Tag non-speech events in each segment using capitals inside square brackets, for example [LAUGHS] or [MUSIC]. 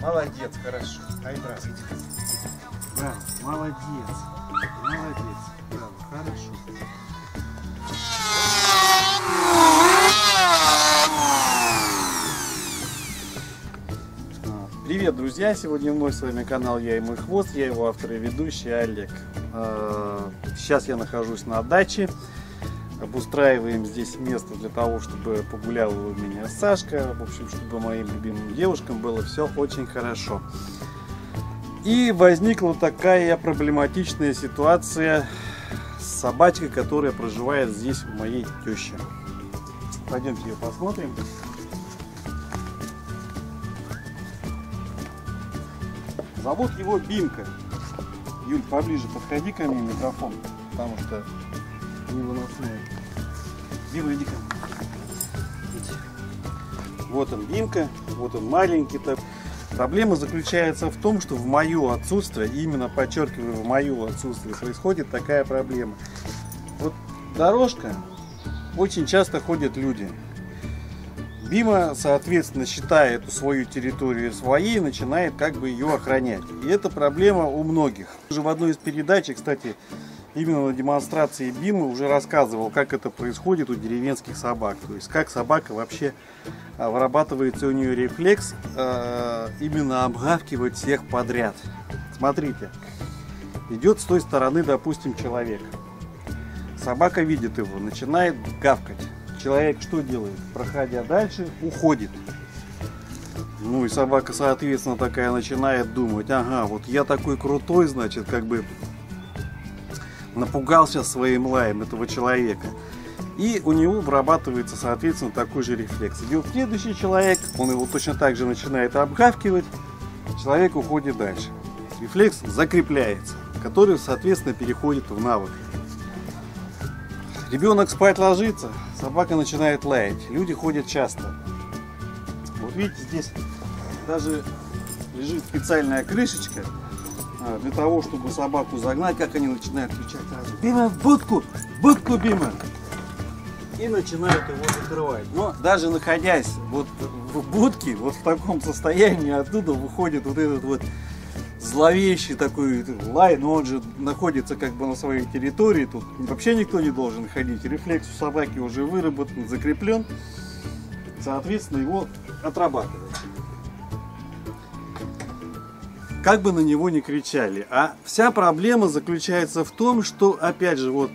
Молодец, хорошо. Айбрас, иди. Да, молодец. Молодец. Браво, хорошо. А, Привет, друзья! Сегодня вновь с вами канал Я и мой хвост. Я его автор и ведущий Олег. А, Сейчас я нахожусь на даче. Обустраиваем здесь место для того, чтобы погуляла у меня Сашка. В общем, чтобы моим любимым девушкам было все очень хорошо. И возникла такая проблематичная ситуация с собачкой, которая проживает здесь у моей тещи. Пойдемте ее посмотрим. Зовут его Бимка. Юль, поближе подходи ко мне микрофон, потому что не выносной. Дима, иди ко мне. Вот он Бимка, вот он маленький так. Проблема заключается в том, что в мое отсутствие, именно подчеркиваю, в мое отсутствие происходит такая проблема. Вот дорожка, очень часто ходят люди. Бима, соответственно, считает свою территорию своей и начинает как бы ее охранять. И это проблема у многих. Уже в одной из передач, кстати, именно на демонстрации Бимы уже рассказывал, как это происходит у деревенских собак. То есть как собака вообще а, вырабатывается у нее рефлекс э, именно обгавкивать всех подряд. Смотрите, идет с той стороны, допустим, человек. Собака видит его, начинает гавкать. Человек что делает? Проходя дальше, уходит. Ну и собака, соответственно, такая начинает думать, ага, вот я такой крутой, значит, как бы напугался своим лаем этого человека. И у него вырабатывается, соответственно, такой же рефлекс. Идет следующий человек, он его точно так же начинает обгавкивать, человек уходит дальше. Рефлекс закрепляется, который, соответственно, переходит в навык. Ребенок спать ложится, собака начинает лаять. Люди ходят часто. Вот видите, здесь даже лежит специальная крышечка для того, чтобы собаку загнать, как они начинают кричать сразу. Бима, в будку! В будку, Бима! И начинают его закрывать. Но даже находясь вот в будке, вот в таком состоянии, оттуда выходит вот этот вот зловещий такой лай, но он же находится как бы на своей территории, тут вообще никто не должен ходить. Рефлекс у собаки уже выработан, закреплен, соответственно, его отрабатывать. Как бы на него не кричали. А вся проблема заключается в том, что, опять же, вот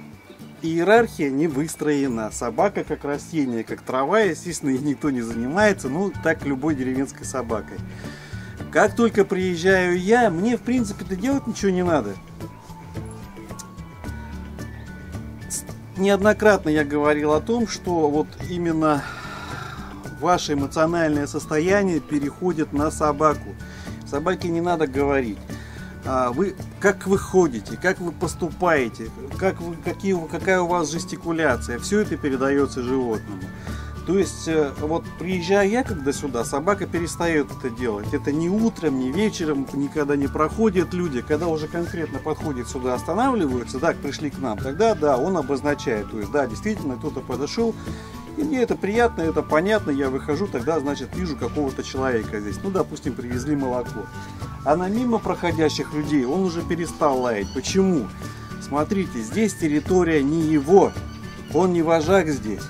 иерархия не выстроена. Собака как растение, как трава, естественно, ей никто не занимается, ну, так любой деревенской собакой. Как только приезжаю я, мне в принципе-то делать ничего не надо. Неоднократно я говорил о том, что вот именно ваше эмоциональное состояние переходит на собаку. Собаке не надо говорить. А вы, как вы ходите, как вы поступаете, как вы, какие, какая у вас жестикуляция, все это передается животному. То есть, э, вот приезжая я когда сюда, собака перестает это делать. Это не утром, не вечером, никогда не проходят люди. Когда уже конкретно подходит сюда, останавливаются, так, пришли к нам, тогда, да, он обозначает. То есть, да, действительно, кто-то подошел, и мне это приятно, это понятно, я выхожу, тогда, значит, вижу какого-то человека здесь. Ну, допустим, привезли молоко. А на мимо проходящих людей он уже перестал лаять. Почему? Смотрите, здесь территория не его, он не вожак здесь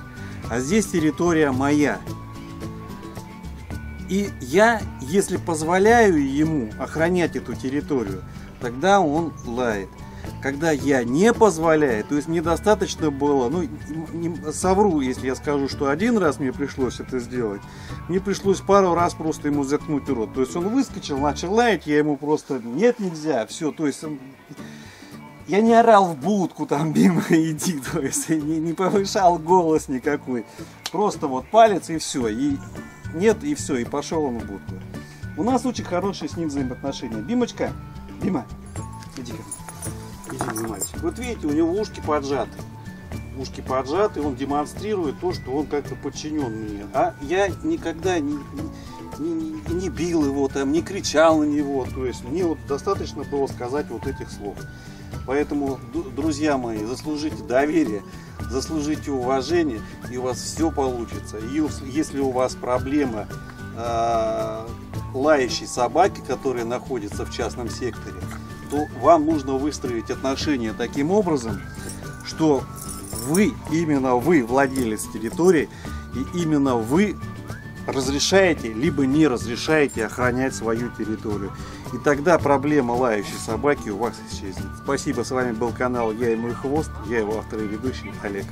а здесь территория моя. И я, если позволяю ему охранять эту территорию, тогда он лает. Когда я не позволяю, то есть мне достаточно было, ну, не, совру, если я скажу, что один раз мне пришлось это сделать, мне пришлось пару раз просто ему заткнуть рот. То есть он выскочил, начал лаять, я ему просто, нет, нельзя, все, то есть я не орал в будку там, [LAUGHS] Бима, иди, [LAUGHS] то есть не, не повышал голос никакой. Просто вот палец и все. И нет, и все, и пошел он в будку. У нас очень хорошие с ним взаимоотношения. Бимочка, Бима, иди ко мне. Мой мальчик. Вот видите, у него ушки поджаты. Ушки поджаты, он демонстрирует то, что он как-то подчинен мне. А я никогда не, не, не бил его, там, не кричал на него. То есть мне вот достаточно было сказать вот этих слов. Поэтому, друзья мои, заслужите доверие, заслужите уважение, и у вас все получится. И если у вас проблема э, лающей собаки, которая находится в частном секторе, то вам нужно выстроить отношения таким образом, что вы, именно вы владелец территории, и именно вы разрешаете, либо не разрешаете охранять свою территорию. И тогда проблема лающей собаки у вас исчезнет. Спасибо, с вами был канал Я и мой хвост, я его автор и ведущий Олег.